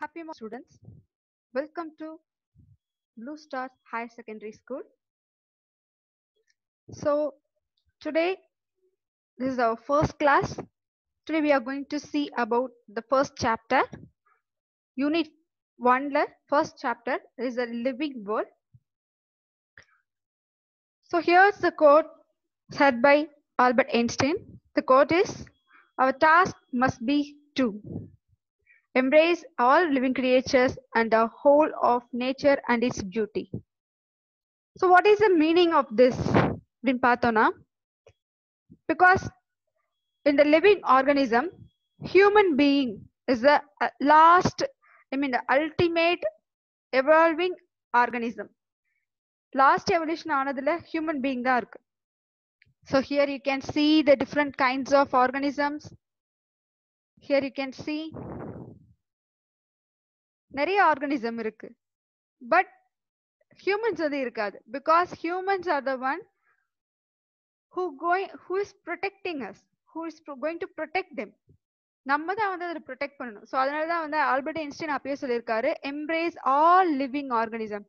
Happy morning, students. Welcome to Blue Star Higher Secondary School. So, today, this is our first class. Today, we are going to see about the first chapter. Unit 1, la first chapter is a living world. So, here's the quote said by Albert Einstein. The quote is Our task must be to embrace all living creatures and the whole of nature and its beauty. So, what is the meaning of this? அப்படின்னு பார்த்தோம்னா because in the living organism, human being is the uh, last, I mean, the ultimate evolving organism. Last evolution ஆனதுல human being தான் இருக்கு. So here you can see the different kinds of organisms. Here you can see நிறைய organism இருக்கு. But humans வந்து இருக்காது. Because humans are the one who going who is protecting us who is going to protect them நம்ம தான் வந்து அதை protect பண்ணணும். So அதனால தான் வந்து ஆல்பர்ட் ஐன்ஸ்டைன் அப்பயே சொல்லியிருக்காரு எம்ப்ரேஸ் ஆல் லிவிங் ஆர்கனிசம்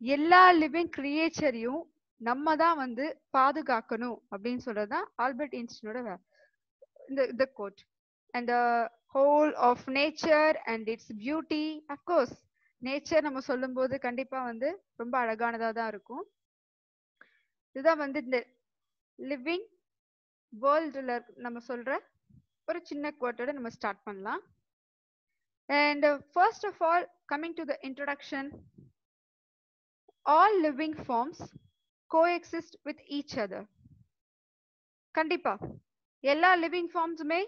எல்லா லிவிங் கிரியேச்சரையும் நம்ம தான் வந்து பாதுகாக்கணும் அப்படின்னு சொல்றது தான் ஆல்பர்ட் ஐன்ஸ்டீனோட இந்த இந்த quote and whole of nature and its beauty of course nature நம்ம சொல்லும்போது கண்டிப்பா வந்து ரொம்ப அழகானதா தான் இருக்கும். இதுதான் வந்து இந்த லிவிங் வேர்ல்டுல நம்ம சொல்ற ஒரு சின்ன கோட்டோட நம்ம ஸ்டார்ட் பண்ணலாம். And first of all coming to the introduction all living forms coexist with each other கண்டிப்பா எல்லா லிவிங் ஃபார்ம்ஸுமே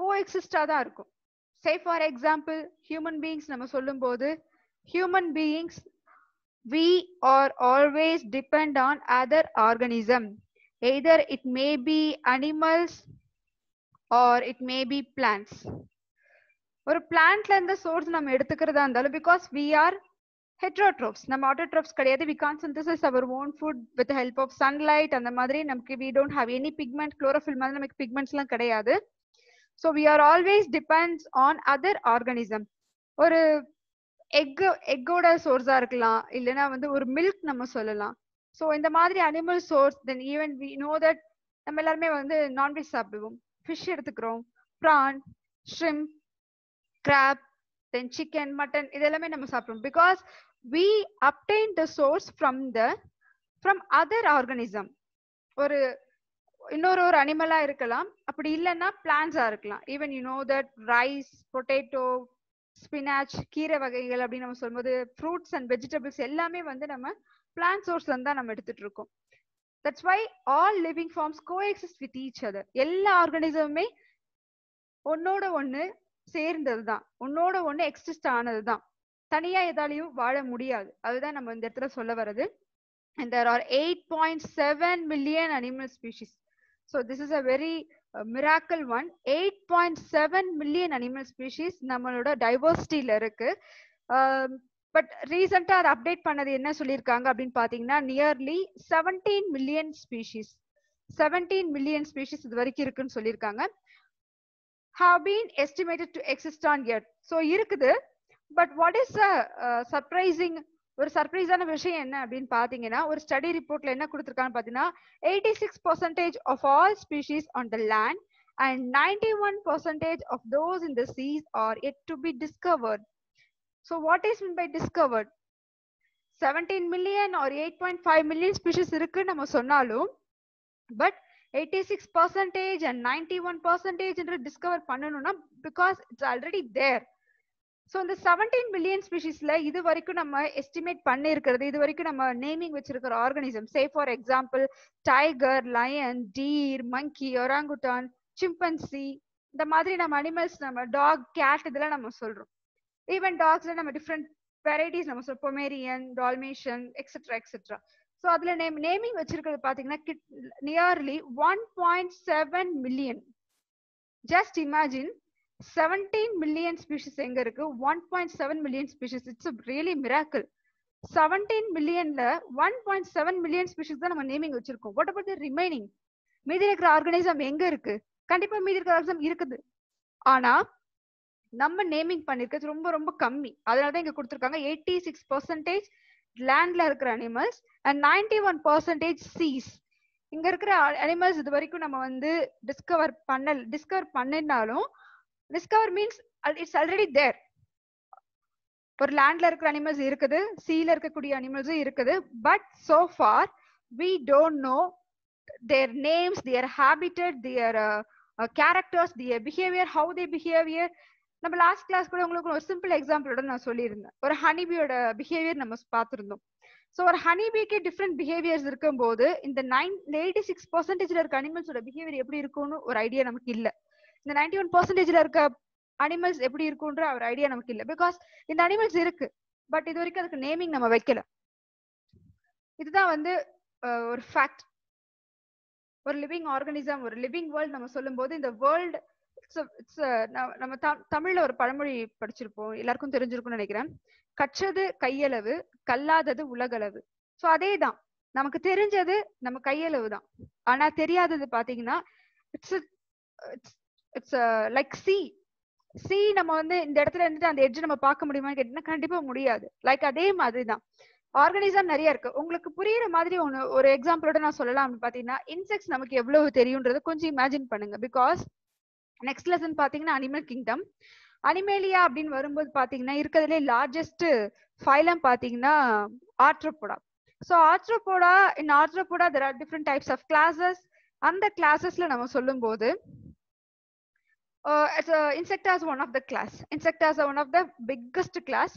கோஎக்சிஸ்டா தான் இருக்கும். Say for example human beings நம்ம சொல்லும்போது human beings we are always depend on other organism either it may be animals or it may be plants ஒரு பிளான்ட்ல இருந்த சோர்ஸ் நம்ம எடுத்துக்கிறதா இருந்தாலும் பிகாஸ் வி ஆர் ஹெட்ரோட்ரோப்ஸ் நம்ம ஆட்டோட்ரோப்ஸ் கிடையாது. We can synthesis our own food with help of sunlight அந்த மாதிரி நமக்கு we don't have any pigment chlorophyll மாதிரி நமக்கு பிக்மெண்ட்ஸ்லாம் கிடையாது. So we are always depends on other organism ஒரு எக்கு எக்கோட சோர்ஸா இருக்கலாம் இல்லைன்னா வந்து ஒரு மில்க் நம்ம சொல்லலாம். ஸோ இந்த மாதிரி animal source then even we know that நம்ம எல்லாருமே வந்து நான்வெஜ் சாப்பிடுவோம். ஃபிஷ் எடுத்துக்கிறோம். Prawn shrimp crab then chicken mutton இது எல்லாமே நம்ம சாப்பிடுவோம். Because we obtain the source from the from other organism ஒரு இன்னொரு ஒரு அனிமலா இருக்கலாம். அப்படி இல்லைன்னா பிளான்ஸா இருக்கலாம். Even you know that rice potato spinach கீரை வகைகள் அப்படின்னு நம்ம சொல்லும்போது ஃப்ரூட்ஸ் அண்ட் வெஜிடபிள்ஸ் எல்லாமே வந்து நம்ம பிளான் சோர்ஸ்ல தான் நம்ம எடுத்துட்டு இருக்கோம். That's why all living forms coexist with each other எல்லா ஆர்கனிசமுமே ஒன்னோட ஒன்று சேர்ந்தது தான். ஒன்னோட ஒன்று எக்ஸிஸ்ட் ஆனது தான். தனியா எதாலையும் வாழ முடியாது. அதுதான் நம்ம இந்த இடத்துல சொல்ல வர்றது. And there are eight point seven million So this so this is a very one. One eight point seven million animal நம்மளோட டைவர்சிட்டியில இருக்கு. Um, பட் ரீசெண்டா அதை அப்டேட் பண்ணது என்ன சொல்லியிருக்காங்க அப்படின்னு பாத்தீங்கன்னா nearly seventeen million species seventeen million species இது வரைக்கும் இருக்குன்னு சொல்லியிருக்காங்க. Have been estimated to exist on earth so இருக்குது. But what is a surprising ஒரு சர்ப்ரைஸான விஷயம் என்ன அப்படின்னு பாத்தீங்கன்னா ஒரு ஸ்டடி ரிப்போர்ட்ல என்ன கொடுத்துருக்கான்னு பாத்தீங்கன்னா eighty six percentage of all species on the land and ninety one percentage of those in the seas are yet to be discovered so what is mean by discovered seventeen million or eight point five million species இருக்குன்னு நம்ம சொன்னாலும் but eighty six percentage and ninety one percentage discover பண்ணணும்னா because it's already there so இந்த seventeen million ஸ்பீஷிஸ்ல இது வரைக்கும் நம்ம estimate பண்ணிருக்கிறது இது வரைக்கும் நம்ம நேமிங் வச்சிருக்கிற organism say for example tiger lion deer monkey orangutan chimpanzee இந்த மாதிரி நம்ம அனிமல்ஸ் நம்ம டாக் கேட் இதெல்லாம் நம்ம சொல்றோம். ஈவன் டாக்ஸ்ல நம்ம டிஃப்ரெண்ட் வெரைட்டிஸ் நம்ம சொல்றோம். Pomeranian Dalmatian etcetera etcetera so அதுல நேம் நேமிங் வச்சிருக்கிறது பாத்தீங்கன்னா get nearly one point seven million just imagine seventeen million species எங்க இருக்கு? One point seven million species it's really miracle seventeen மில்லியன்ல one point seven million species தான் நம்ம naming வச்சிருக்கோம். What about remaining மீதி இருக்கிற organism எங்க இருக்கு? கண்டிப்பா மீதி இருக்கிற ஆர்கனிசம் இருக்குது. ஆனா நம்ம நேமிங் பண்ணிருக்கிறது ரொம்ப ரொம்ப கம்மி. அதனாலதான் இங்க கொடுத்துருக்காங்க. எயிட்டி சிக்ஸ் பர்சன்டேஜ் லேண்ட்ல இருக்கிற animals and ninety one percentage seas இங்க இருக்கிற அனிமல்ஸ் இது வரைக்கும் நம்ம வந்து டிஸ்கவர் பண்ண டிஸ்கவர் பண்ணினாலும் discover means it's already there ஒரு லேண்ட்ல இருக்கிற அனிமல்ஸ் இருக்குது சீல இருக்கக்கூடிய அனிமல்ஸும் இருக்குது but so far we don't know their names their habitat their characters their behaviour how they behaviour நம்ம லாஸ்ட் கிளாஸ் கூட உங்களுக்கு ஒரு சிம்பிள் எக்ஸாம்பிளோட நான் சொல்லியிருந்தேன். ஒரு ஹனிபியோட பிஹேவியர் நம்ம பார்த்துருந்தோம். ஸோ ஒரு ஹனிபிக்கு டிஃப்ரெண்ட் பிஹேவியர்ஸ் இருக்கும்போது இந்த நைன் எயிட்டி சிக்ஸ் பர்சன்டேஜ்ல இருக்க அனிமல்ஸோட பிஹேவியர் எப்படி இருக்கும்னு ஒரு ஐடியா நமக்கு இல்ல. இந்த நைன்டி ஒன் பர்சன்டேஜ்ல இருக்க அனிமல்ஸ் எப்படி இருக்குன்ற ஒரு ஐடியா நமக்கு இல்ல. பிகாஸ் இந்த அனிமல்ஸ் இருக்கு பட் இது வரைக்கும் அதுக்கு நேமிங் நம்ம வைக்கல. இதுதான் வந்து ஒரு ஃபேக்ட் ஒரு லிவிங் ஆர்கனிசம் ஒரு லிவிங் வேர்ல்ட் நம்ம சொல்லும்போது இந்த வேர்ல்டு இட்ஸ் நம்ம தமிழ்ல ஒரு பழமொழி படிச்சிருப்போம். எல்லாருக்கும் தெரிஞ்சிருக்கும்னு நினைக்கிறேன். கற்றது கையளவு கல்லாதது உலகளவு. ஸோ அதே தான் நமக்கு தெரிஞ்சது நம்ம கையளவு தான் ஆனா தெரியாதது பாத்தீங்கன்னா it's it's it's like C C நம்ம வந்து இந்த இடத்துல இருந்துட்டு அந்த எட்ஜ் நம்ம பார்க்க முடியுமா கேட்டீங்கன்னா கண்டிப்பா முடியாது. லைக் அதே மாதிரி தான் ஆர்கனிசம் நிறைய இருக்கு. உங்களுக்கு புரியுற மாதிரி ஒன்று ஒரு எக்ஸாம்பிளோட நான் சொல்லலாம் அப்படின்னு பாத்தீங்கன்னா இன்செக்ட்ஸ் நமக்கு எவ்வளவு தெரியும்ன்றது கொஞ்சம் இமேஜின் பண்ணுங்க. பிகாஸ் நெக்ஸ்ட் லெசன் பாத்தீங்கன்னா அனிமல் கிங்டம் அனிமேலியா அப்படின்னு வரும்போது பாத்தீங்கன்னா இருக்கிறதுலே லார்ஜஸ்ட் ஃபைலம் பாத்தீங்கன்னா Arthropoda so Arthropoda in Arthropoda there are different types of classes அந்த கிளாஸஸ்ல நம்ம சொல்லும் போது Insectas one of the class Insectas one of the biggest class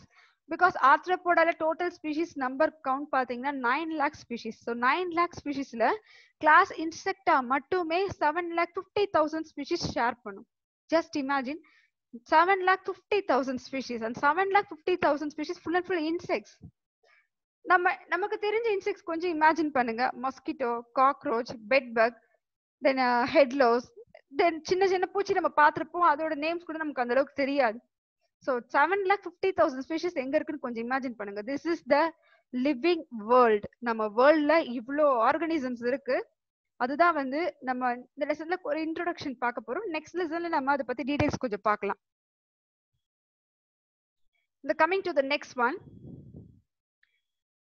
because ஆர்த்ரோபோடால total species number count பாத்தீங்கன்னா nine lakh species so nine lakh ஸ்பீஷிஸ்ல class Insecta மட்டுமே seven lakh fifty thousand species share பண்ணும். Just imagine seven lakh fifty thousand species and seven lakh fifty thousand species full and full insects நம்ம நமக்கு தெரிஞ்ச insects கொஞ்சம் imagine பண்ணுங்க. Mosquito cockroach bed bug then head lice then சின்ன சின்ன பூச்சி நம்ம பார்த்துருப்போம். அதோட நேம்ஸ் கூட நமக்கு அந்த அளவுக்கு தெரியாது. So seven lakh fifty thousand species எங்க இருக்குன்னு கொஞ்சம் இமேஜின் பண்ணுங்க. This is the living world நம்ம வேர்ல்ட்ல இவ்வளோ ஆர்கனிசம்ஸ் இருக்கு. அதுதான் வந்து நம்ம இந்த லெசன்ல ஒரு இன்ட்ரோடக்ஷன் பார்க்க போறோம். நெக்ஸ்ட் லெசன்ல நம்ம அதை பத்தி டீடைல்ஸ் கொஞ்சம் பார்க்கலாம். இந்த coming to the next one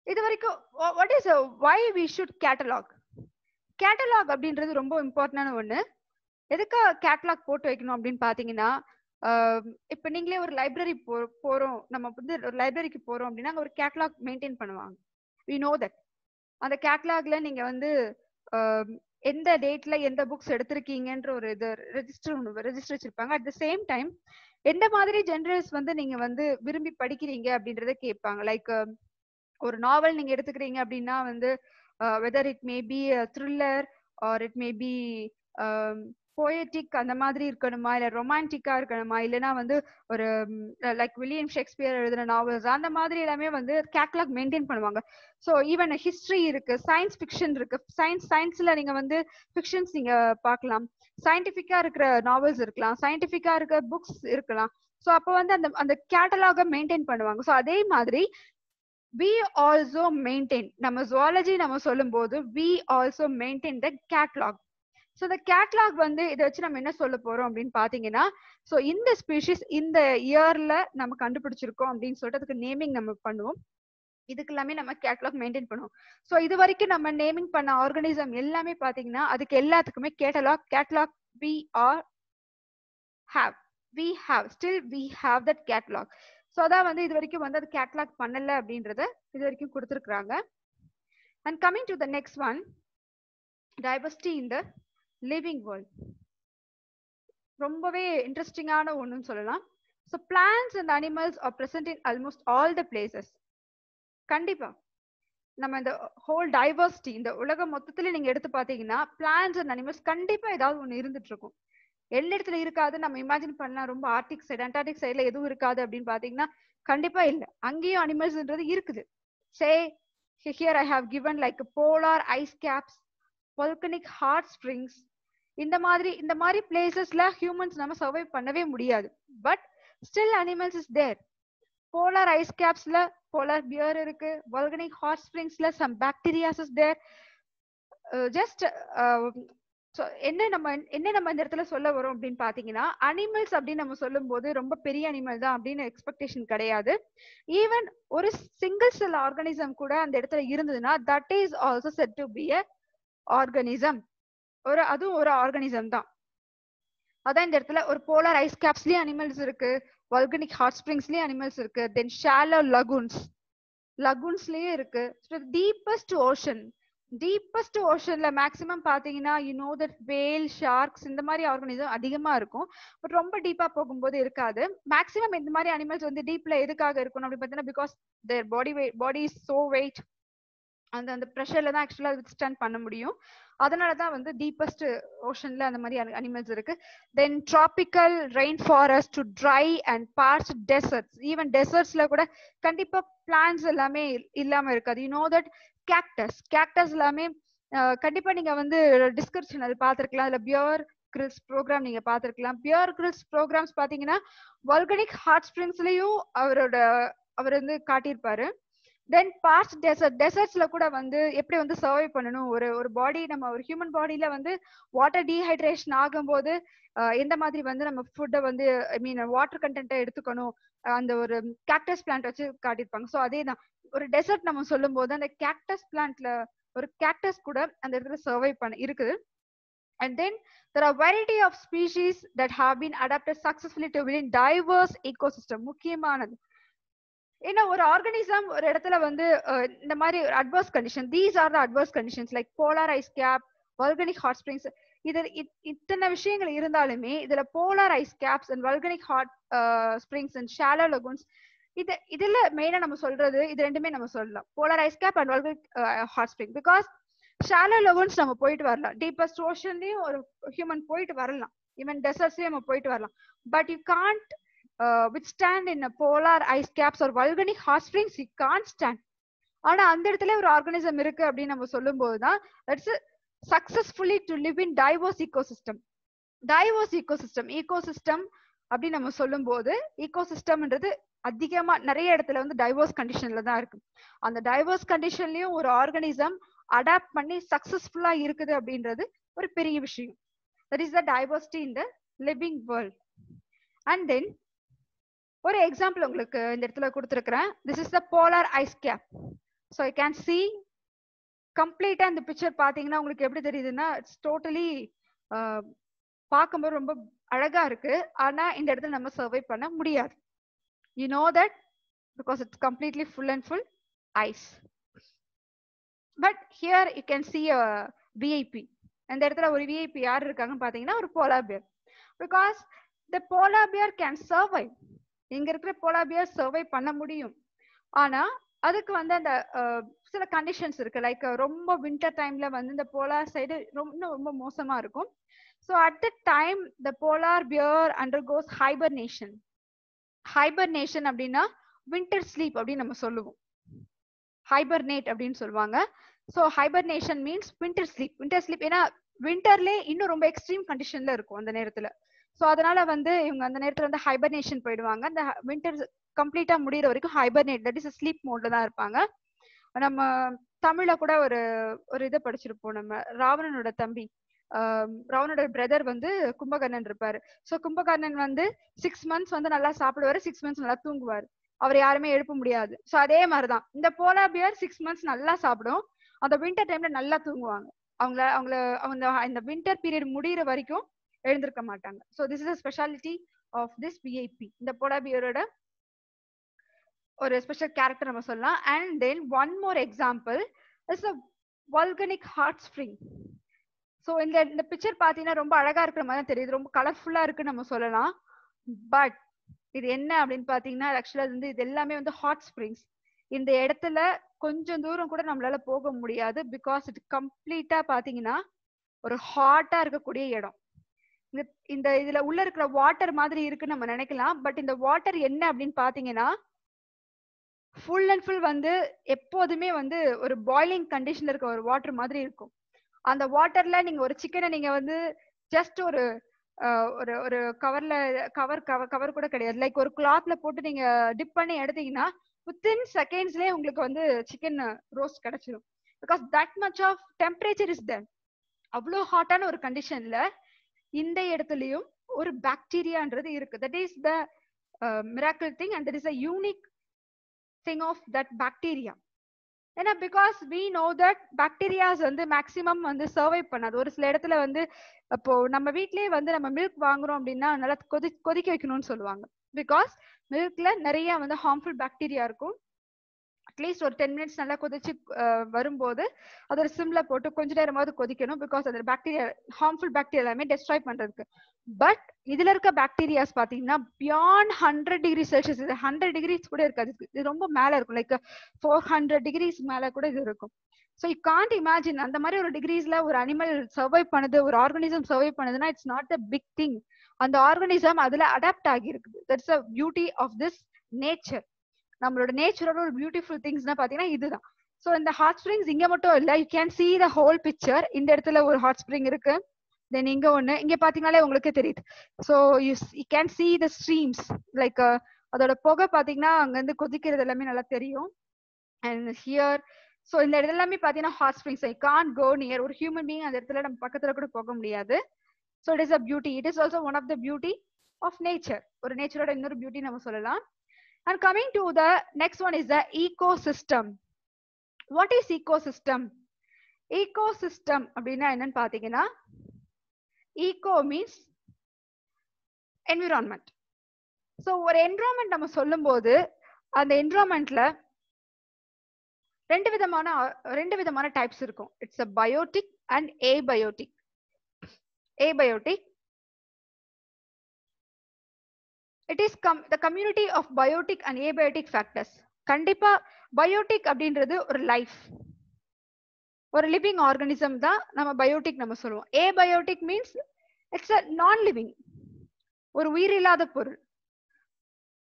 இது வரைக்கும் what is why we should catalogue catalogue அப்படின்றது ரொம்ப இம்பார்ட்டன்டான ஒன்று எதுக்காக கேட்டலாக் போட்டு வைக்கணும் அப்படின்னு பாத்தீங்கன்னா இப்ப நீங்களே ஒரு லைப்ரரி போ போறோம். நம்ம வந்து ஒரு லைப்ரரிக்கு போறோம் அப்படின்னா அங்க ஒரு கேட்லாக் மெயின்டைன் பண்ணுவாங்க. வி நோ தட் அந்த கேட்லாக்ல நீங்க வந்து எந்த டேட்ல எந்த புக்ஸ் எடுத்திருக்கீங்கன்ற ஒரு இது ரெஜிஸ்டர் ஒன்று ரெஜிஸ்டர் வச்சிருப்பாங்க. அட் த சேம் டைம் எந்த மாதிரி ஜென்ரல்ஸ் வந்து நீங்க வந்து விரும்பி படிக்கிறீங்க அப்படின்றத கேட்பாங்க. லைக் ஒரு நாவல் நீங்க எடுத்துக்கிறீங்க அப்படின்னா வந்து whether it may be thriller or it may be poetic அந்த மாதிரி இருக்கணுமா? இல்ல ரொமான்டிக்கா இருக்கணுமா? இல்லைன்னா வந்து ஒரு லைக் வில்லியம் ஷேக்ஸ்பியர் எழுதின நாவல்ஸ் அந்த மாதிரி எல்லாமே வந்து கேட்லாக் மெயின்டைன் பண்ணுவாங்க. ஸோ ஈவன் ஹிஸ்டரி இருக்கு சயின்ஸ் ஃபிக்ஷன் இருக்கு. சயின்ஸ் சயின்ஸ்ல நீங்க வந்து ஃபிக்ஷன்ஸ் நீங்க பார்க்கலாம். சயின்டிஃபிக்கா இருக்கிற நாவல்ஸ் இருக்கலாம். சயின்டிஃபிக்கா இருக்கிற புக்ஸ் இருக்கலாம். ஸோ அப்போ வந்து அந்த அந்த கேட்டலாக மெயின்டைன் பண்ணுவாங்க. ஸோ அதே மாதிரி வி ஆல்சோ மெயின்டைன் நம்ம ஜுவாலஜி நம்ம சொல்லும் போது we also maintain the catalogue so இந்த கேட்லாக் வந்து இதை வச்சு நம்ம என்ன சொல்ல போறோம் அப்படின்னு பாத்தீங்கன்னா ஸோ இந்த ஸ்பீஷிஸ் இந்த இயர்ல நம்ம கண்டுபிடிச்சிருக்கோம் அப்படின்னு சொல்லிட்டு அதுக்கு நேமிங் நம்ம பண்ணுவோம். இதுக்கு எல்லாமே நம்ம கேட்லாக் மெயின்டைன் பண்ணுவோம். ஸோ இது வரைக்கும் நம்ம நேமிங் பண்ண ஆர்கனிசம் எல்லாமே பாத்தீங்கன்னா அதுக்கு எல்லாத்துக்குமே catalogue catalogue we are have we have still we have that catalogue so அதான் வந்து இது வரைக்கும் வந்து அது கேட்லாக் பண்ணல அப்படின்றத இது வரைக்கும் கொடுத்துருக்குறாங்க. And coming to the next one diversity in the living world ரொம்பவே இன்ட்ரெஸ்டிங்கான ஒன்றுன்னு சொல்லலாம். So plants and animals are present in almost all the places கண்டிப்பா. நம்ம இந்த ஹோல் டைவர்சிட்டி இந்த உலகம் மொத்தத்துல நீங்க எடுத்து பாத்தீங்கன்னா பிளான்ஸ் அண்ட் அனிமல்ஸ் கண்டிப்பா ஏதாவது ஒன்று இருந்துட்டு இருக்கும் எல்லா இடத்துல இருக்காது நம்ம இமேஜின் பண்ணலாம் ரொம்ப ஆர்டிக் சைடு அண்டார்டிக் சைடுல எதுவும் இருக்காது அப்படின்னு பாத்தீங்கன்னா கண்டிப்பா இல்ல. அங்கேயும் அனிமல்ஸ்ன்றது இருக்குது. Say here I have given like polar ice caps volcanic hot springs இந்த மாதிரி இந்த மாதிரி பிளேசஸ்ல ஹியூமன்ஸ் நம்ம சர்வை பண்ணவே முடியாது. But still animals is there polar ice கேப்ஸ்ல polar bear இருக்கு. Volcanic hot ஸ்ப்ரிங்ஸ்ல some bacterias is there just என்ன நம்ம என்ன நம்ம இந்த இடத்துல சொல்ல வரோம் அப்படின்னு பாத்தீங்கன்னா அனிமல்ஸ் அப்படின்னு நம்ம சொல்லும் போது ரொம்ப பெரிய அனிமல் தான் அப்படின்னு எக்ஸ்பெக்டேஷன் கிடையாது. ஈவன் ஒரு சிங்கிள் செல் ஆர்கானிசம் கூட அந்த இடத்துல இருந்ததுன்னா that is also said to be a organism ஒரு அதுவும் ஒரு ஆர்கனிசம் தான். அதான் இந்த இடத்துல ஒரு போலார் ஐஸ் கேப்ஸ்லயும் அனிமல்ஸ் இருக்கு. வல்கனிக் ஹாட் ஸ்ப்ரிங்ஸ்லயும் அனிமல்ஸ் இருக்கு. தென் ஷாலோ லகுன்ஸ் லகுன்ஸ்லயே இருக்கு. டீப்பஸ்ட் ஓஷன் டீப்பஸ்ட் ஓஷன்ல மேக்ஸிமம் பாத்தீங்கன்னா you know that whale sharks இந்த மாதிரி ஆர்கனிசம் அதிகமா இருக்கும். பட் ரொம்ப டீப்பா போகும்போது இருக்காது. மேக்ஸிமம் இந்த மாதிரி அனிமல்ஸ் வந்து டீப்ல எதுக்காக இருக்கணும் அப்படின்னு பாத்தீங்கன்னா because their body weight body is so weight அந்த அந்த ப்ரெஷர்ல தான் ஆக்சுவலா வித்ஸ்டாண்ட் பண்ண முடியும். அதனால தான் வந்து டீப்பஸ்ட் ஓஷன்ல அந்த மாதிரி அனிமல்ஸ் இருக்கு. Then tropical rain forest to dry and parts deserts even டெசர்ட்ஸ்ல கூட கண்டிப்பா பிளான்ஸ் எல்லாமே இல்லாம இருக்காது. You know that cactus cactus எல்லாமே கண்டிப்பா நீங்க வந்து டிஸ்கிரிப்ஷன் அது பார்த்துருக்கலாம். அதுல பியர் கிரில்ஸ் ப்ரோக்ராம் நீங்க பார்த்துருக்கலாம். பியர் கிரில்ஸ் ப்ரோக்ராம்ஸ் பாத்தீங்கன்னா வல்கனிக் ஹாட் ஸ்ப்ரிங்ஸ்லயும் அவரோட அவர் வந்து காட்டியிருப்பாரு. தென் பாஸ்ட் டெசர்ட் டெசர்ட்ஸ்ல கூட வந்து எப்படி வந்து சர்வை பண்ணணும்? ஒரு ஒரு பாடி நம்ம ஒரு ஹியூமன் பாடியில வந்து வாட்டர் டீஹைட்ரேஷன் ஆகும்போது எந்த மாதிரி வந்து நம்ம ஃபுட்டை வந்து ஐ மீன் வாட்டர் கண்டென்ட்டை எடுத்துக்கணும்? அந்த ஒரு கேக்டஸ் பிளான்ட் வச்சு காட்டியிருப்பாங்க. ஸோ அதே தான் ஒரு டெசர்ட் நம்ம சொல்லும் போது அந்த கேக்டஸ் பிளான்ட்ல ஒரு கேக்டஸ் கூட அந்த இடத்துல சர்வை பண்ண இருக்குது. And then there are variety of species that have been adapted successfully to within diverse ecosystem. முக்கியமானது. ஏன்னா ஒரு ஆர்கானிசம் ஒரு இடத்துல வந்து இந்த மாதிரி adverse condition these are the adverse conditions like polar ice cap volcanic hot springs இது இத்தனை விஷயங்கள் இருந்தாலுமே இதுல polar ice caps and volcanic hot springs and shallow lagoons இது இதுல மெயினா நம்ம சொல்றது இது ரெண்டுமே நம்ம சொல்லலாம். Polar ice cap and volcanic hot spring because shallow lagoons நம்ம போயிட்டு வரலாம். டீப்பஸ்ட் ஓஷன்லயும் ஒரு ஹியூமன் போயிட்டு வரலாம். ஈவன் டெசர்ட்ஸ்லயும் நம்ம போயிட்டு வரலாம். But you can't withstand in polar ice caps or volcanic hot springs it can't stand ஆனா அந்த இடத்துல ஒரு ஆர்கனிசம் இருக்கு அப்படின்னு நம்ம சொல்லும் போதுதான் that's successfully to live in diverse ecosystem diverse ecosystem ecosystem அப்படின்னு நம்ம சொல்லும் போது ஈகோசிஸ்டம்ன்றது அதிகமா நிறைய இடத்துல வந்து டைவர்ஸ் கண்டிஷன்ல தான் இருக்கு. அந்த டைவர்ஸ் கண்டிஷன்லயும் ஒரு ஆர்கனிசம் அடாப்ட் பண்ணி சக்சஸ்ஃபுல்லா இருக்குது அப்படின்றது ஒரு பெரிய விஷயம். That is the diversity in the living world and then ஒரு எக்ஸாம்பிள் உங்களுக்கு இந்த இடத்துல கொடுத்துருக்கிறேன். This is the polar ice cap so I can see கம்ப்ளீட்டா இந்த பிக்சர் பாத்தீங்கன்னா உங்களுக்கு எப்படி தெரியுதுன்னா இட்ஸ் டோட்டலி பார்க்கும்போது ரொம்ப அழகா இருக்கு. ஆனா இந்த இடத்துல நம்ம சர்வை பண்ண முடியாது. You know that because it's completely full and full ice but here you can see a VIP அந்த இடத்துல ஒரு விஐபி யார் இருக்காங்கன்னு பாத்தீங்கன்னா ஒரு polar bear because the polar bear can survive இங்க இருக்கிற போலா பியர் சர்வை பண்ண முடியும். ஆனா அதுக்கு வந்து அந்த சில கண்டிஷன்ஸ் இருக்கு. லைக் ரொம்ப வின்டர் டைம்ல வந்து இந்த போலார் சைடு ரொம்ப ரொம்ப மோசமா இருக்கும். So at the time the polar bear undergoes hibernation hibernation அப்படின்னா வின்டர் ஸ்லீப் அப்படின்னு நம்ம சொல்லுவோம். ஹைபர்னேட் அப்படின்னு சொல்லுவாங்க. So hibernation means winter sleep winter sleep ஏன்னா வின்டர்லேயே இன்னும் ரொம்ப எக்ஸ்ட்ரீம் கண்டிஷன்ல இருக்கும் அந்த நேரத்துல. ஸோ அதனால வந்து இவங்க அந்த நேரத்துல வந்து ஹைபர்னேஷன் போயிடுவாங்க. அந்த வின்டர் கம்ப்ளீட்டா முடியிற வரைக்கும் ஹைபர்னேட் தட் இஸ் ஸ்லீப் மோட்ல தான் இருப்பாங்க. நம்ம தமிழ்ல கூட ஒரு ஒரு இதை படிச்சிருப்போம் நம்ம. ராவணனோட தம்பி ராவனோட பிரதர் வந்து கும்பகர்ணன் இருப்பாரு. ஸோ கும்பகர்ணன் வந்து சிக்ஸ் மந்த்ஸ் வந்து நல்லா சாப்பிடுவாரு சிக்ஸ் மந்த்ஸ் நல்லா தூங்குவார். அவர் யாருமே எழுப்ப முடியாது. ஸோ அதே மாதிரிதான். இந்த போலா பியர் சிக்ஸ் மந்த்ஸ் நல்லா சாப்பிடும். அந்த வின்டர் டைம்ல நல்லா தூங்குவாங்க. அவங்கள அவங்கள அவங்க இந்த வின்டர் பீரியட் முடியிற வரைக்கும் எழுந்திருக்க மாட்டாங்க. So this is a speciality of this VIP இந்த போடாபியரோட ஒரு ஸ்பெஷல் கேரக்டர் நம்ம சொல்லலாம். And then one more example is a volcanic hot spring so இந்த இந்த பிக்சர் பார்த்தீங்கன்னா ரொம்ப அழகா இருக்கிற மாதிரி தான் தெரியுது. ரொம்ப கலர்ஃபுல்லா இருக்குன்னு நம்ம சொல்லலாம். பட் இது என்ன அப்படின்னு பார்த்தீங்கன்னா ஆக்சுவலாக வந்து இது எல்லாமே வந்து ஹாட் ஸ்ப்ரிங்ஸ் இந்த இடத்துல கொஞ்சம் தூரம் கூட நம்மளால போக முடியாது பிகாஸ் இது கம்ப்ளீட்டா பாத்தீங்கன்னா ஒரு ஹாட்டா இருக்கக்கூடிய இடம். இந்த இதுல உள்ள இருக்கிற வாட்டர் மாதிரி இருக்குன்னு நம்ம நினைக்கலாம். பட் இந்த வாட்டர் என்ன அப்படின்னு பாத்தீங்கன்னா ஃபுல் அண்ட் ஃபுல் வந்து எப்போதுமே வந்து ஒரு பாய்லிங் கண்டிஷன்ல இருக்க ஒரு வாட்டர் மாதிரி இருக்கும். அந்த வாட்டர்ல நீங்க ஒரு சிக்கனை நீங்க வந்து ஜஸ்ட் ஒரு ஒரு ஒரு கவர்ல கவர் கவர் கவர் கூட கிடையாது. லைக் ஒரு கிளாத்ல போட்டு நீங்க டிப் பண்ணி எடுத்தீங்கன்னா வித்தின் செகண்ட்ஸ்லயே உங்களுக்கு வந்து சிக்கன் ரோஸ்ட் கிடைச்சிடும் because that much of temperature is then அவ்வளோ ஹாட்டான ஒரு கண்டிஷன்ல இந்த இடத்துலயும் ஒரு பாக்டீரியான்றது இருக்கு. That is the miracle thing and that is a unique thing of that bacteria ஏன்னா because we know that bacterias வந்து மேக்சிமம் வந்து சர்வை பண்ணாது. ஒரு சில இடத்துல வந்து அப்போ நம்ம வீட்லயே வந்து நம்ம மில்க் வாங்குறோம் அப்படின்னா நல்லா கொதி கொதிக்க வைக்கணும்னு சொல்லுவாங்க. பிகாஸ் மில்க்ல நிறைய வந்து ஹார்ம்ஃபுல் பாக்டீரியா இருக்கும். அட்லீஸ்ட் ஒரு டென் மினிட்ஸ் நல்லா கொதிச்சு வரும்போது அதோட சிம்ல போட்டு கொஞ்ச நேரமாவது கொதிக்கணும் பிகாஸ் அதோட பாக்டீரியா ஹார்ம்ஃபுல் பாக்டீரியா எல்லாமே டெஸ்ட்ராய் பண்றதுக்கு. பட் இதுல இருக்க பாக்டீரியாஸ் பாத்தீங்கன்னா பியாண்ட் ஹண்ட்ரட் டிகிரி செல்சியஸ் இது ஹண்ட்ரட் டிகிரிஸ் கூட இருக்காது. இது ரொம்ப மேல இருக்கும். லைக் ஃபோர் ஹண்ட்ரட் டிகிரிஸ் மேல கூட இது இருக்கும். ஸோ யூ காண்ட் இமேஜின் அந்த மாதிரி ஒரு டிகிரிஸ்ல ஒரு அனிமல் சர்வை பண்ணுது ஒரு ஆர்கனிசம் சர்வை பண்ணுதுன்னா it's not a big thing அந்த ஆர்கனிசம் அதுல அடாப்ட் ஆகி இருக்குது that's a beauty of this nature நம்மளோட நேச்சரோட ஒரு பியூட்டிஃபுல் திங்ஸ்னா பாத்தீங்கன்னா இதுதான். ஸோ இந்த ஹாட் ஸ்ப்ரிங்ஸ் இங்க மட்டும் இல்ல you can see the whole picture இந்த இடத்துல ஒரு ஹாட் ஸ்ப்ரிங் இருக்கு. தென் இங்க ஒண்ணு இங்க பாத்தீங்கன்னாலே உங்களுக்கே தெரியுது. So you you can see the streams like அதோட புகை பாத்தீங்கன்னா அங்க இருந்து கொதிக்கிறது எல்லாமே நல்லா தெரியும். அண்ட் ஹியர் ஸோ இந்த இடத்துல எல்லாமே பாத்தீங்கன்னா hot springs I can't go near ஒரு ஹியூமன் பீங் அந்த இடத்துல நம்ம பக்கத்துல கூட போக முடியாது. So it is a beauty it is also one of the beauty of nature ஒரு நேச்சரோட இன்னொரு பியூட்டி நம்ம சொல்லலாம். And coming to the next one is the ecosystem. What is ecosystem? Ecosystem அப்படின்னா என்னன்னு பாத்தீங்கன்னா ஈகோ மீன்ஸ் என்விரான்மெண்ட் ஸோ ஒரு environment நம்ம சொல்லும்போது அந்த என்விரான்மெண்ட்ல ரெண்டு விதமான ரெண்டு விதமான டைப்ஸ் இருக்கும் it's a biotic and abiotic abiotic it is come the community of biotic and abiotic factors கண்டிப்பா பயோட்டிக் அப்படின்றது ஒரு லைஃப் ஒரு லிவிங் ஆர்கனிசம் தான் நம்ம பயோட்டிக் நம்ம சொல்லுவோம். Abiotic means it's a non living ஒரு உயிரில்லாத பொருள்.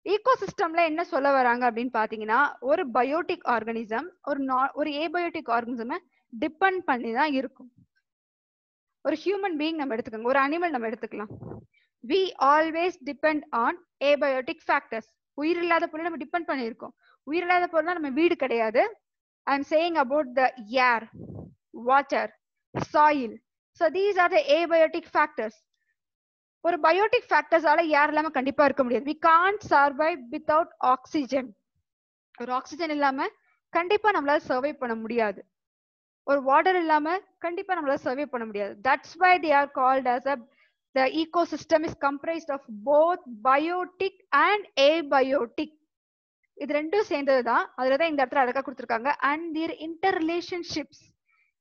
ஈகோசிஸ்டம்ல என்ன சொல்ல வராங்க அப்படின்னு பாத்தீங்கன்னா ஒரு பயோட்டிக் ஆர்கனிசம் ஒரு ஒரு ஏபயோட்டிக் ஆர்கனிசம் டிபெண்ட் பண்ணி தான் இருக்கும். ஒரு ஹியூமன் பீயிங் நம்ம எடுத்துக்கோங்க. ஒரு அனிமல் நம்ம எடுத்துக்கலாம். We always depend on abiotic factors உயிர் இல்லாத பொருள் நம்ம டிபெண்ட் பண்ணியிருக்கோம். உயிர் இல்லாத பொருள்னா நம்ம வீடு கிடையாது. I am saying about the air water soil so these are the abiotic factors ஒரு பயோட்டிக் ஃபேக்டர்ஸால ஏர் இல்லாம கண்டிப்பா இருக்க முடியாது. We can't survive without oxygen ஒரு ஆக்சிஜன் இல்லாம கண்டிப்பா நம்மளால சர்வை பண்ண முடியாது. ஒரு வாட்டர் இல்லாம கண்டிப்பா நம்மளால சர்வை பண்ண முடியாது. That's why they are called as a the ecosystem is comprised of both biotic and abiotic. இது ரெண்டும் சேர்ந்தது தான் அதுல தான் இந்த இடத்துல அழகா கொடுத்துருக்காங்க. And their interrelationships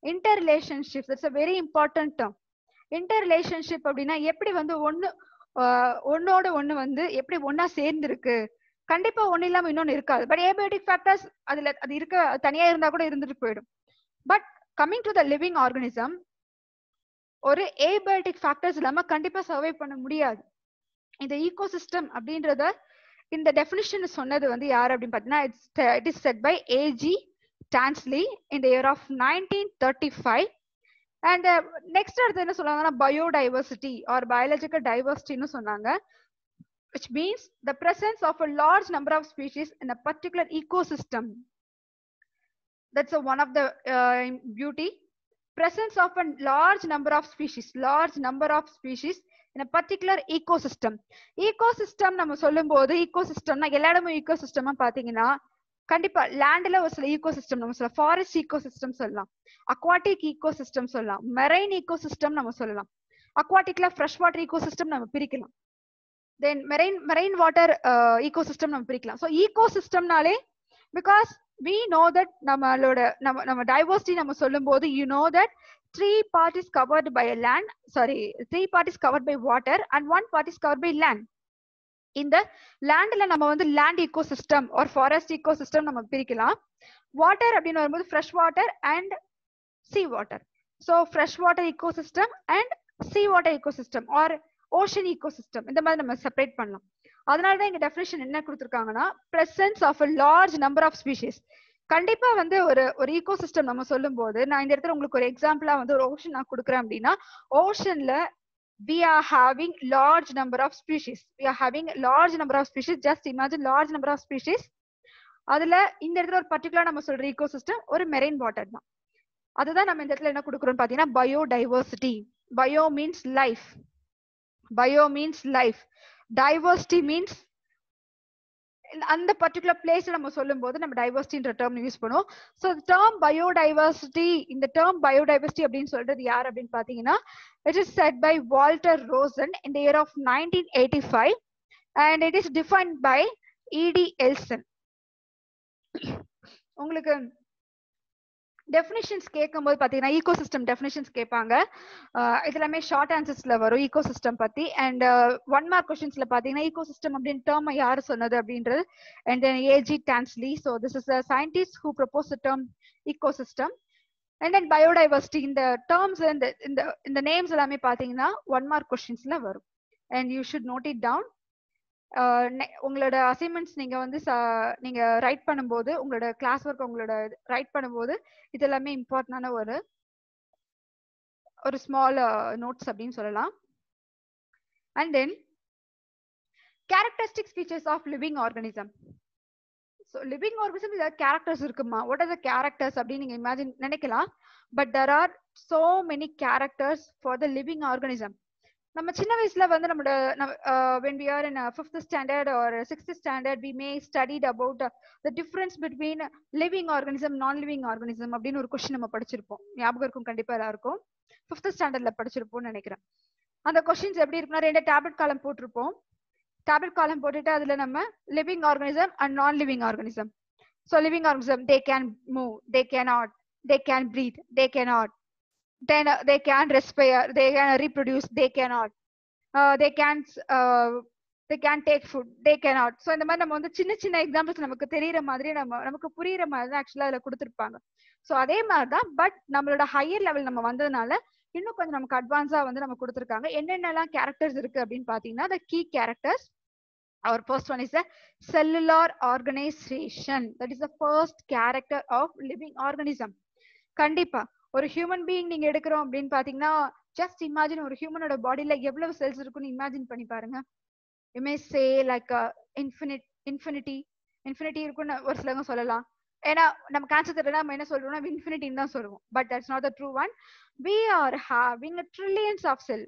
interrelationships it's a very important term interrelationship அப்படின்னா எப்படி வந்து ஒன்னு ஒன்னோட ஒண்ணு வந்து எப்படி ஒன்னா சேர்ந்துருக்கு. கண்டிப்பா ஒண்ணு இல்லாம இன்னொன்னு இருக்காது. பட் ஏபயோட்டிக் ஃபேக்டர்ஸ் அதுல அது இருக்க தனியா இருந்தா கூட இருந்துட்டு போயிடும். But coming to the living organism ஒரு ஏபயோட்டிக் ஃபேக்டர்ஸ் இல்லாம கண்டிப்பா சர்வை பண்ண முடியாது. இந்த ஈகோசிஸ்டம் அப்படின்றத இந்த டெபினிஷன் சொன்னது வந்து யார் அப்படின்னு பார்த்தீங்கன்னா it's it is said by A G Tansley இந்த year of nineteen thirty five and next அடுத்து என்ன சொல்லுவாங்கன்னா பயோடைவர்சிட்டி ஆர் பயாலஜிக்கல் டைவர்சிட்டின்னு சொன்னாங்க. Which means the presence of a large number of species in a particular ecosystem. That's a, one of the uh, beauty. Presence of a large number of species large number of species in a particular ecosystem ecosystem நம்ம சொல்லும் போது ecosystemனா எல்லா இடமும் ecosystem பாத்தீங்கன்னா கண்டிப்பா லேண்ட்ல ஒரு சில ecosystem நம்ம சொல்லலாம் ஃபாரஸ்ட் ecosystem சொல்லலாம் அக்வாட்டிக் ecosystem சொல்லலாம் மெரைன் ecosystem நம்ம சொல்லலாம் அக்வாட்டிக்ல ஃப்ரெஷ் வாட்டர் ecosystem நம்ம பிரிக்கலாம் then marine marine water ecosystem நம்ம பிரிக்கலாம் ஸோ ecosystemனாலே பிகாஸ் வி நோ தட் நம்மளோட நம்ம நம்ம டைவர்சிட்டி நம்ம சொல்லும் போது you know that three part is covered by land sorry three part is covered by water and one part is covered by land இந்த லேண்ட்ல நம்ம வந்து லேண்ட் ஈகோ சிஸ்டம் ஒரு ஃபாரஸ்ட் ஈகோ சிஸ்டம் நம்ம பிரிக்கலாம். வாட்டர் அப்படின்னு வரும்போது fresh water and sea water so fresh water ecosystem and sea water ecosystem or ocean ecosystem இந்த மாதிரி நம்ம செப்பரேட் பண்ணலாம். அதனால தான் இங்க டெஃபினேஷன் என்ன கொடுத்துருக்காங்கன்னா presence of a large number of species கண்டிப்பா வந்து ஒரு ஒரு ஈகோ சிஸ்டம் நம்ம சொல்லும் போது நான் இந்த இடத்துல உங்களுக்கு ஒரு எக்ஸாம்பிளா வந்து ஒரு ஓஷன் நான் கொடுக்குறேன் அப்படின்னா ஓஷன்ல we are having large number of species. We are having large number of species. Just imagine large number of species. அதுல இந்த இடத்துல ஒரு பர்டிகுலர் நம்ம சொல்ற ஈகோ சிஸ்டம் ஒரு மெரெயின் வாட்டர் தான். அதுதான் நம்ம இந்த இடத்துல என்ன கொடுக்குறோம் பாத்தீங்கன்னா biodiversity bio means life bio means life diversity means அந்த பர்டிகுலர் பிளேஸ் நம்ம சொல்லும் போது நம்ம டைவர்சிட்டின்ற டேர்ம் யூஸ் பண்ணுவோம். ஸோ டேர்ம் பயோடைவர்சிட்டி இந்த டேர்ம் பயோடைவர்சிட்டி அப்படின்னு சொல்றது யார் அப்படின்னு பாத்தீங்கன்னா it is said by Walter Rosen இந்த year of nineteen eighty five and it is defined by E D Elson உங்களுக்கு டெஃபினிஷன்ஸ் கேட்கும்போது பார்த்தீங்கன்னா ஈகோ சிஸ்டம் டெஃபினிஷன்ஸ் கேட்பாங்க இது எல்லாமே ஷார்ட் ஆன்சர்ஸ்ல வரும் ஈகோ சிஸ்டம் பத்தி அண்ட் ஒன் மார்க் கொஸ்டின்ஸ்ல பார்த்தீங்கன்னா ஈகோ சிஸ்டம் அப்படின்னு டேர்ம் யார் சொன்னது அப்படின்றது. And then A G Tansley so this is a scientist who propose term ecosystem and then biodiversity இந்த டேர்ம்ஸ் இந்த இந்த இந்த நேம்ஸ் எல்லாமே பார்த்தீங்கன்னா ஒன் மார்க் கொஸ்டின்ஸ்ல வரும். And you should note it down உங்களோட அசைன்மெண்ட்ஸ் நீங்க வந்து நீங்க ரைட் பண்ணும்போது உங்களோட கிளாஸ் ஒர்க் உங்களோட ரைட் பண்ணும்போது இது எல்லாமே இம்பார்ட்டன்டான ஒரு ஒரு ஸ்மால் நோட்ஸ் அப்படின்னு சொல்லலாம். And then characteristics features of living organism so living organism இதில் கேரக்டர்ஸ் இருக்குமா? வாட் ஆர் த கேரக்டர்ஸ் அப்படின்னு நீங்கள் இமேஜின் நினைக்கலாம். But there are so many characters for the living organism நம்ம சின்ன வயசுல வந்து நம்மளோட when we are in fifth standard or sixth standard we may studied about the difference between living between non living organism அப்படின்னு ஒரு question நம்ம படிச்சிருப்போம். ஞாபகம் இருக்கும் கண்டிப்பா எல்லாருக்கும். ஃபிஃப்த் ஸ்டாண்டர்ட்ல படிச்சிருப்போம்னு நினைக்கிறேன். அந்த கொஸ்டின்ஸ் எப்படி இருக்குன்னா ரெண்டு டேப்லெட் காலம் போட்டிருப்போம். டேப்லெட் காலம் போட்டுட்டு அதுல நம்ம living organism and non living organism so living organism they can move they cannot they can breathe they cannot then uh, they can respire they can reproduce they cannot uh, they can't uh, they can take food they cannot so இந்த மாதிரி நம்ம வந்து சின்ன சின்ன examples நமக்கு தெரியற மாதிரி நம்ம நமக்கு புரியுற மாதிரி தான் ஆக்சுவலா அதுல கொடுத்துருப்பாங்க ஸோ அதே மாதிரி தான் பட் நம்மளோட ஹையர் லெவல் நம்ம வந்ததுனால இன்னும் கொஞ்சம் நமக்கு அட்வான்ஸா வந்து நம்ம கொடுத்துருக்காங்க என்னென்னலாம் கேரக்டர்ஸ் இருக்கு அப்படின்னு பாத்தீங்கன்னா the key characters our first one is the cellular organization that is the first character of living organism கண்டிப்பா ஒரு ஹியூமன் பீயிங் நீங்க எடுக்கிறோம் அப்படின்னு பாத்தீங்கன்னா ஜஸ்ட் இமேஜின் ஒரு ஹியூமனோட பாடியில எவ்வளவு செல்ஸ் இருக்குன்னு இமேஜின் பண்ணி பாருங்க. You may say like infinite infinity infinity இருக்குன்னு ஒரு சிலவங்க சொல்லலாம். ஏன்னா நம்ம கேன்சர் தெரியல நம்ம என்ன சொல்றோம்னா இன்ஃபினிட்டின்னு தான் சொல்லுவோம். But that's not the true one we are having trillions of cell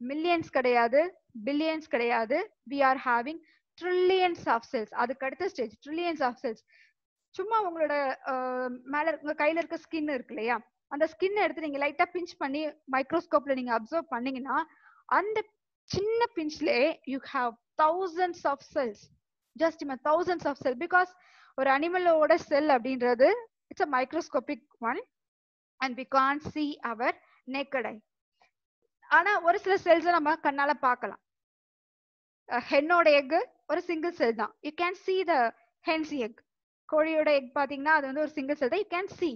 millions கிடையாது பில்லியன்ஸ் கிடையாது. We are having trillions of cells அதுக்கு அடுத்த ஸ்டேஜ் ட்ரில்லியன்ஸ் ஆஃப் செல்ஸ் சும்மா உங்களோட மேல உங்க கையில இருக்க ஸ்கின் இருக்கு இல்லையா? அந்த ஸ்கின் எடுத்து நீங்க லைட்டா பிஞ்ச் பண்ணி மைக்ரோஸ்கோப்ல நீங்க அப்சர்வ் பண்ணீங்கன்னா அந்த சின்ன பிஞ்ச்லே you have thousands of cells just இம thousands of cell because ஒரு அனிமலோட செல் அப்படின்றது it's a microscopic one and we can't see our naked eye ஆனா ஒரு சில செல்ஸ் நம்ம கண்ணால பார்க்கலாம். ஹென்னோட எக் ஒரு சிங்கிள் செல் தான். You can see the hen's egg கோழியோட egg பாத்தீங்கன்னா அது வந்து ஒரு சிங்கிள் செல் தான். You can see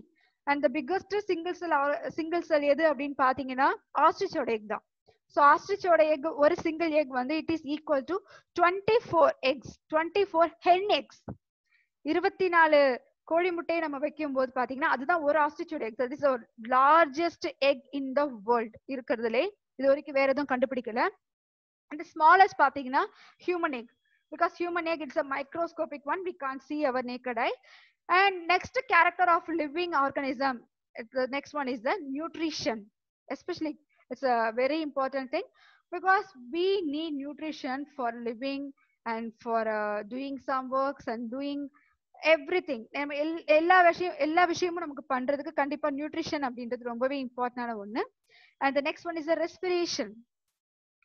and the biggest single cell single cell எது அப்படின்னு பாத்தீங்கன்னா ஆஸ்ட்ரிச்சோட எக் தான். ஸோ ஆஸ்ட்ரிச்சோட எக் ஒரு சிங்கிள் எக் வந்து it is equal to twenty four X twenty four hen X இருபத்தி நாலு கோழி முட்டையை நம்ம வைக்கும் போது பாத்தீங்கன்னா அதுதான் ஒரு ஆஸ்ட்ரிச்சோட egg that is largest egg in the world இருக்கிறதுலே. இது வரைக்கும் வேற எதுவும் கண்டுபிடிக்கல. அண்ட் ஸ்மாலஸ்ட் பாத்தீங்கன்னா human egg because human egg it's a microscopic one we can't see our naked eye and next character of living organism the next one is the nutrition especially it's a very important thing because we need nutrition for living and for uh, doing some works and doing everything நம்ம எல்லா விஷயம் எல்லா விஷயமும் நமக்கு பண்றதுக்கு கண்டிப்பா nutrition அப்படின்றது ரொம்பவே இம்பார்ட்டன்டான ஒண்ணு and the next one is respiration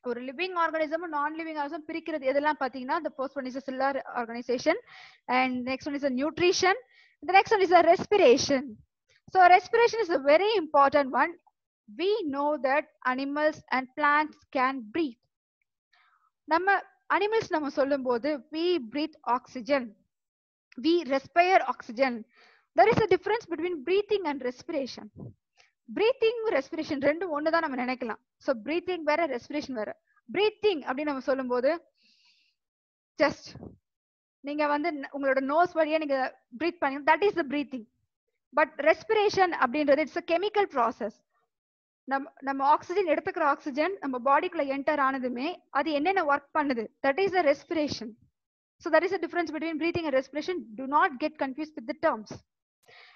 ஒரு லிவிங் ஆர்கானிசமும் நான் லிவிங் ஆர்கானிசம் பிரிக்கிறது எதெல்லாம் பாத்தீங்கன்னா the first one is a cellular organization and next one is a nutrition the next one is a respiration so respiration is a very important one we know that animals and plants can breathe நம்ம animals நம்ம சொல்லும் போது we breathe oxygen we respire oxygen there is a difference between breathing and respiration Breathing respiration ரெண்டும் ஒண்ணுதான் நம்ம நினைக்கலாம். So breathing வேற respiration வேற. பிரீத்திங் அப்படின்னு நம்ம சொல்லும் போது ஜஸ்ட் நீங்க வந்து உங்களோட நோஸ் வழியா நீங்க பிரீத் பண்ணி that is the breathing but respiration அப்படின்றது இட்ஸ் அ கெமிக்கல் ப்ராசஸ் நம்ம நம்ம ஆக்சிஜன் எடுத்துக்கிற ஆக்சிஜன் நம்ம பாடிக்குள்ள என்டர் ஆனதுமே அது என்னென்ன ஒர்க் பண்ணுது? That is a respiration so that is a difference between breathing and respiration to not get confuse with the terms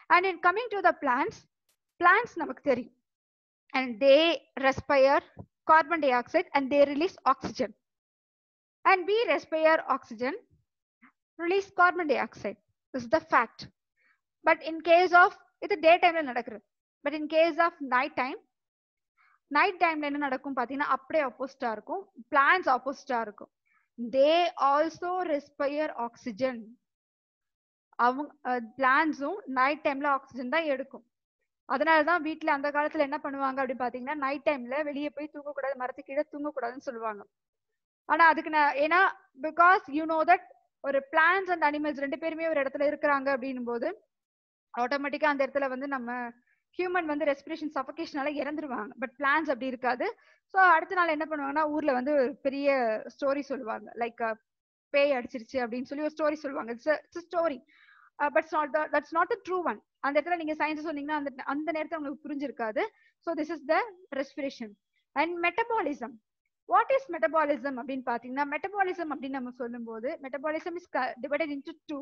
and in coming to the plants plants நமக்கு தெரியும். And they respire carbon dioxide and they release oxygen and we respire oxygen release carbon dioxide is the fact but in case of இது day டைம்ல நடக்குது. But in case of night time night டைம்ல என்ன நடக்கும் பார்த்தீங்கன்னா அப்படியே ஆப்போசிட்டா இருக்கும். பிளான்ஸ் ஆப்போசிட்டா இருக்கும். தே ஆல்சோ ரெஸ்பயர் ஆக்சிஜன் அவங்க பிளான்ஸும் நைட் டைம்ல ஆக்சிஜன் தான் எடுக்கும். அதனாலதான் வீட்டுல அந்த காலத்துல என்ன பண்ணுவாங்க அப்படின்னு பாத்தீங்கன்னா நைட் டைம்ல வெளியே போய் தூங்கக்கூடாது மரத்துக்கு கீழே தூங்கக்கூடாதுன்னு சொல்லுவாங்க. ஆனா அதுக்கு நான் ஏன்னா பிகாஸ் யூ நோ தட் ஒரு பிளான்ஸ் அண்ட் அனிமல்ஸ் ரெண்டு பேருமே ஒரு இடத்துல இருக்கிறாங்க அப்படின்னும் போது ஆட்டோமேட்டிக்கா அந்த இடத்துல வந்து நம்ம ஹியூமன் வந்து ரெஸ்பிரேஷன் சஃபகேஷனால இறந்துருவாங்க. பட் பிளான்ஸ் அப்படி இருக்காது. ஸோ அடுத்த நாள் என்ன பண்ணுவாங்கன்னா ஊர்ல வந்து ஒரு பெரிய ஸ்டோரி சொல்லுவாங்க. லைக் பேய் அடிச்சிருச்சு அப்படின்னு சொல்லி ஒரு ஸ்டோரி சொல்லுவாங்க. It's story but not that's not the true one அந்த இடத்துல நீங்க சயின்ஸ் சொன்னீங்கன்னா அந்த அந்த நேரத்தில் உங்களுக்கு புரிஞ்சிருக்காது. So this is the respiration and metabolism what is metabolism அப்படின்னு பாத்தீங்கன்னா மெட்டபாலிசம் அப்படின்னு நம்ம சொல்லும்போது metabolism is divided into two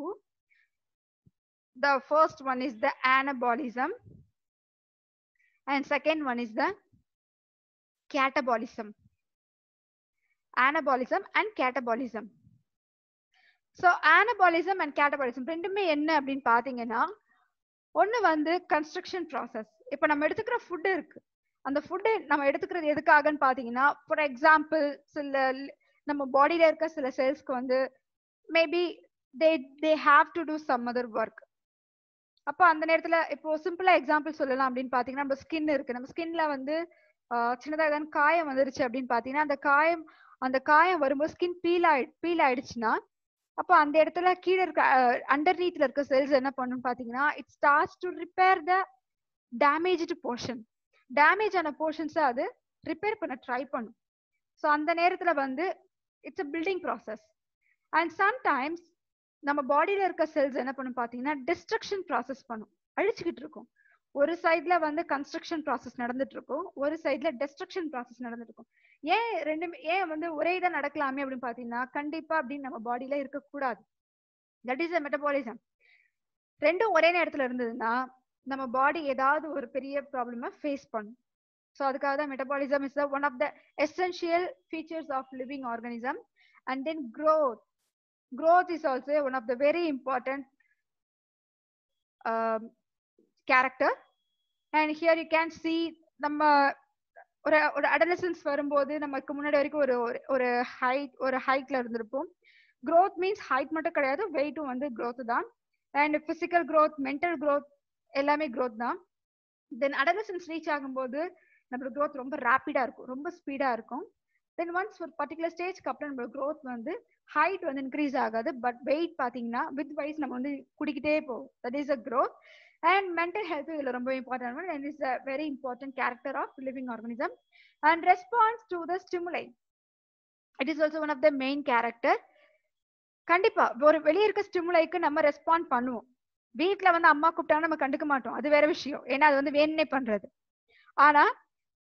the first one is the anabolism and second one is the catabolism. Anabolism and catabolism. So anabolism and catabolism ரெண்டுமே என்ன அப்படின்னு பாத்தீங்கன்னா ஒண்ணு வந்து கன்ஸ்ட்ரக்ஷன் ப்ராசஸ் இப்ப நம்ம எடுத்துக்கிற ஃபுட்டு இருக்கு. அந்த ஃபுட்டு நம்ம எடுத்துக்கிறது எதுக்காகன்னு பாத்தீங்கன்னா ஃபார் எக்ஸாம்பிள் சில நம்ம பாடியில இருக்க சில செல்ஸ்க்கு வந்து maybe they they have to do some other work அப்போ அந்த நேரத்துல இப்போ சிம்பிளா எக்ஸாம்பிள் சொல்லலாம் அப்படின்னு பாத்தீங்கன்னா நம்ம ஸ்கின் இருக்கு. நம்ம ஸ்கின்ல வந்து சின்னதாக காயம் வந்துருச்சு அப்படின்னு பாத்தீங்கன்னா அந்த காயம் அந்த காயம் வரும்போது ஸ்கின் பீல் ஆயி பீல் ஆயிடுச்சுன்னா அப்போ அந்த இடத்துல கீழே இருக்க அண்டர் நீட்ல இருக்க செல்ஸ் என்ன பண்ணும் பாத்தீங்கன்னா it starts to repair the damaged portion damage ஆன போர்ஷன்ஸை அது ரிப்பேர் பண்ண ட்ரை பண்ணும். ஸோ அந்த நேரத்துல வந்து it's a building process and sometimes நம்ம பாடியில இருக்க செல்ஸ் என்ன பண்ணும் பாத்தீங்கன்னா டிஸ்ட்ரக்ஷன் ப்ராசஸ் பண்ணும். அழிச்சுக்கிட்டு இருக்கும். ஒரு சைட்ல வந்து கன்ஸ்ட்ரக்ஷன் ப்ராசஸ் நடந்துட்டு இருக்கும் ஒரு சைட்ல டெஸ்ட்ரக்ஷன் ப்ராசஸ் நடந்துட்டு இருக்கும் ஏன் ரெண்டுமே ஏன் வந்து ஒரே இதை நடக்கலாமே அப்படின்னு பாத்தீங்கன்னா கண்டிப்பா அப்படின்னு நம்ம பாடியில இருக்கக்கூடாது. தட் இஸ் அ மெட்டபாலிசம் ரெண்டும் ஒரே நேரத்துல இருந்ததுன்னா நம்ம பாடி ஏதாவது ஒரு பெரிய ப்ராப்ளம ஃபேஸ் பண்ணும். ஸோ அதுக்காக தான் metabolism is one of the essential features of living organism and then growth growth is also one of the very important character. And here you can see நம்ம ஒரு ஒரு அடலசன்ஸ் வரும்போது நமக்கு முன்னாடி வரைக்கும் ஒரு ஒரு ஹைட் ஒரு ஹைட்ல இருந்திருப்போம். க்ரோத் மீன்ஸ் ஹைட் மட்டும் கிடையாது வெயிட்டும் வந்து க்ரோத் தான். And physical growth mental growth எல்லாமே க்ரோத் தான். தென் அடலசன்ஸ் ரீச் ஆகும்போது நம்மளோட க்ரோத் ரொம்ப ரேப்பிடா இருக்கும் ரொம்ப ஸ்பீடா இருக்கும். தென் ஒன்ஸ் ஒரு பர்டிகுலர் ஸ்டேஜ்க்கு அப்புறம் நம்மளோட க்ரோத் வந்து ஹைட் வந்து இன்க்ரீஸ் ஆகாது. பட் வெயிட் பாத்தீங்கன்னா வித் வைஸ் நம்ம வந்து குடிக்கிட்டே போகும். That is a growth and mental health இதுல ரொம்ப important and is a very important character of living organism and response to the stimuli it is also one of the main character கண்டிப்பா ஒரு வெளியே இருக்க ஸ்டிமுலைக்கு நம்ம ரெஸ்பாண்ட் பண்ணுவோம். வீட்டுல வந்து அம்மா கூப்பிட்டாங்க நம்ம கண்டுக்க மாட்டோம். அது வேற விஷயம். ஏன்னா அது வந்து வேணுனே பண்றது. ஆனா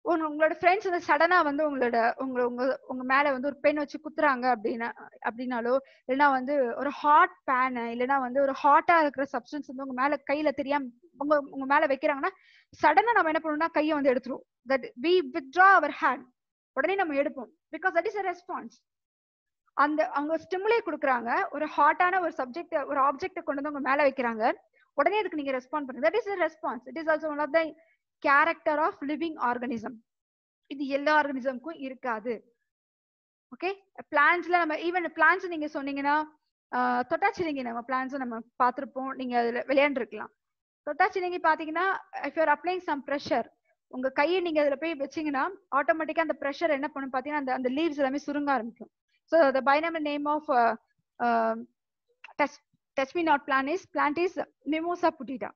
உங்களோட ஃப்ரெண்ட்ஸ் வந்து சடனா வந்து உங்களோட உங்க உங்க உங்க மேல வந்து ஒரு பென் வச்சு குத்துறாங்க அப்படின்னா அப்படின்னாலோ இல்லைன்னா வந்து ஒரு ஹாட் பேனு இல்லைன்னா வந்து ஒரு ஹாட்டா இருக்கிற சப்ஸ்டன்ஸ் வந்து உங்க மேல கையில தெரியாம உங்க உங்க மேல வைக்கிறாங்கன்னா சடனா நம்ம என்ன பண்ணணும்னா கையை வந்து எடுத்துருவோம் that we withdraw our hand உடனே நம்ம எடுப்போம். Because that is a response அந்த அவங்க ஸ்டிமுலே கொடுக்குறாங்க. ஒரு ஹாட்டான ஒரு சப்ஜெக்ட் ஒரு ஆப்ஜெக்ட கொண்டு வந்து உங்க மேல வைக்கிறாங்க. உடனே அதுக்கு நீங்க ரெஸ்பாண்ட் பண்ணுங்க. That is a response it is also one of the character of living organism இது எல்லா ஆர்கனிசம்க்கும் இருக்காது. ஓகே பிளான்ஸ்ல நம்ம ஈவன் பிளான்ஸ் நீங்க சொன்னீங்கன்னா தொட்டாச்சிலிங்கி நம்ம பிளான்ஸ் நம்ம பார்த்துருப்போம். நீங்க அதுல விளையாண்டுருக்கலாம். தொட்டாச்சிலிங்கி பாத்தீங்கன்னா if you're applying some pressure உங்க கையை நீங்க அதுல போய் வச்சீங்கன்னா ஆட்டோமேட்டிக்கா அந்த ப்ரெஷர் என்ன பண்ணும் பாத்தீங்கன்னா அந்த அந்த லீவ்ஸ் எல்லாமே சுருங்க ஆரம்பிக்கும். So the binomial name of touch me not plan is plant is mimosa pudica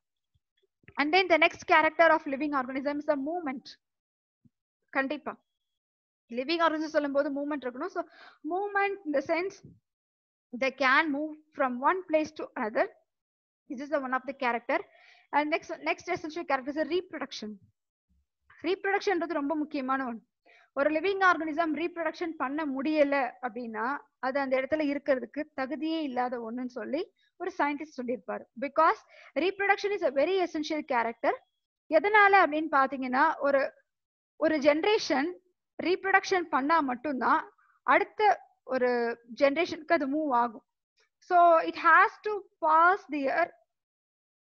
and then the next character of living organism is a movement கண்டிப்பா. லிவிங் ஆர்கனிசம் சொல்லும் போது மூமெண்ட் இருக்கணும் ஸோ மூமெண்ட் இந்த sense they can move from one place to another. This is the one of the character. And next next essential character is reproduction. ரீப்ரொடக்ஷன்றது ரொம்ப முக்கியமான ஒன்று. ஒரு லிவிங் ஆர்கனிசம் ரீப்ரொடக்ஷன் பண்ண முடியல அப்படின்னா அது அந்த இடத்துல இருக்கிறதுக்கு தகுதியே இல்லாத ஒன்றுன்னு சொல்லி ஒரு சயின்டிஸ்ட் சொல்லியிருப்பாரு. Because reproduction is a very essential character எதனால அப்படின்னு பாத்தீங்கன்னா ஒரு ஒரு ஜென்ரேஷன் ரீப்ரொடக்ஷன் பண்ணா மட்டும்தான் அடுத்த ஒரு ஜென்ரேஷனுக்கு அது மூவ் ஆகும். So it has to pass their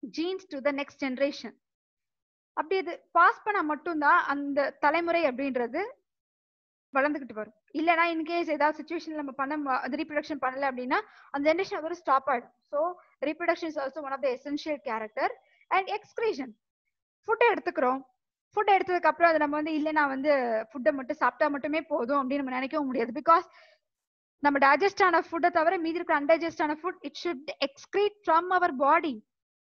genes to the next generation அப்படி இது பாஸ் பண்ணா மட்டும்தான் அந்த தலைமுறை அப்படின்றது வளர்ந்துக்கிட்டு வரும். இல்லைனா இன்கேஸ் ஏதாவது சுச்சுவேஷன் நம்ம பண்ண அது ரீப்ரொடக்ஷன் பண்ணல அப்படின்னா அந்த ஜென்ரேஷன் அதோட ஸ்டாப் ஆயிடும். So reproduction is also one of the essential character and excretion ஃபுட்டை எடுத்துக்கிறோம். ஃபுட் எடுத்ததுக்கு அப்புறம் அது நம்ம வந்து இல்லை நான் வந்து ஃபுட்டை மட்டும் சாப்பிட்டா மட்டுமே போதும் அப்படின்னு நம்ம நினைக்கவும் முடியாது. பிகாஸ் நம்ம டைஜஸ்ட் ஆன ஃபுட்டை தவிர மீதி இருக்கிற அன்டைஜஸ்ட் ஆன food it should excrete from our body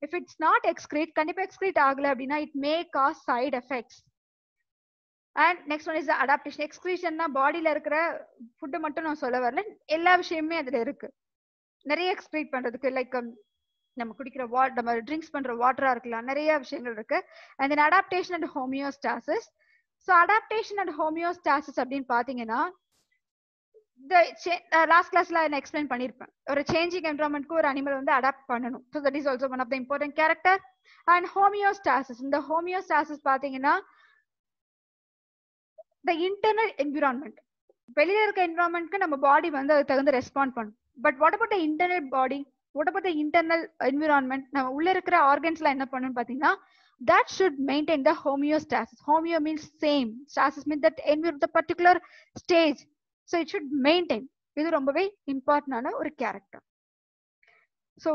if it's not excrete கண்டிப்பா எக்ஸ்கிரீட் ஆகல அப்படின்னா it may cause side effects and next one is adaptation எக்ஸ்கிரீஷன்னா பாடியில இருக்கிற ஃபுட்டு மட்டும் நான் சொல்ல வரல. எல்லா விஷயமுமே அதுல இருக்கு. நிறைய எக்ஸ்க்ரீட் பண்றதுக்கு லைக் um, நம்ம குடிக்கிற வாட் நம்ம ட்ரிங்க்ஸ் பண்ற வாட்டரா இருக்கலாம். நிறைய விஷயங்கள் இருக்கு. And then adaptation and homeostasis so adaptation and homeostasis அப்படின்னு பாத்தீங்கன்னா லாஸ்ட் கிளாஸ்ல uh, நான் எக்ஸ்பிளைன் பண்ணிருப்பேன். ஒரு சேஞ்சிங் என்வரான்மெண்ட்க்கு ஒரு அனிமல் வந்து அடாப்ட் பண்ணணும். So that is also one of the important character and homeostasis இந்த ஹோமியோஸ்டாசிஸ் பாத்தீங்கன்னா த இன்டர்னல் என்விரான்மெண்ட் வெளியில இருக்க என்விரான்மெண்ட்க்கு நம்ம பாடி வந்து அது தகுந்த ரெஸ்பாண்ட் பண்ணும். But what about the internal body what about the internal environment நம்ம உள்ள இருக்கிற ஆர்கன்ஸ்லாம் என்ன பண்ணணும் பாத்தீங்கன்னா that should maintain the homeostasis. Homeo means same. Stasis means that envir the particular stage. So it should maintain. இது ரொம்பவே இம்பார்ட்டன்டான ஒரு கேரக்டர் ஸோ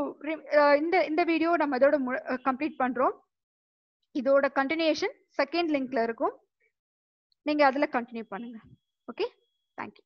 இந்த இந்த வீடியோ நம்ம இதோட கம்ப்ளீட் பண்றோம். இதோட கண்டினியூஷன் செகண்ட் லிங்க்ல இருக்கும். நீங்க அதுல கண்டினியூ பண்ணுங்க. Okay thank you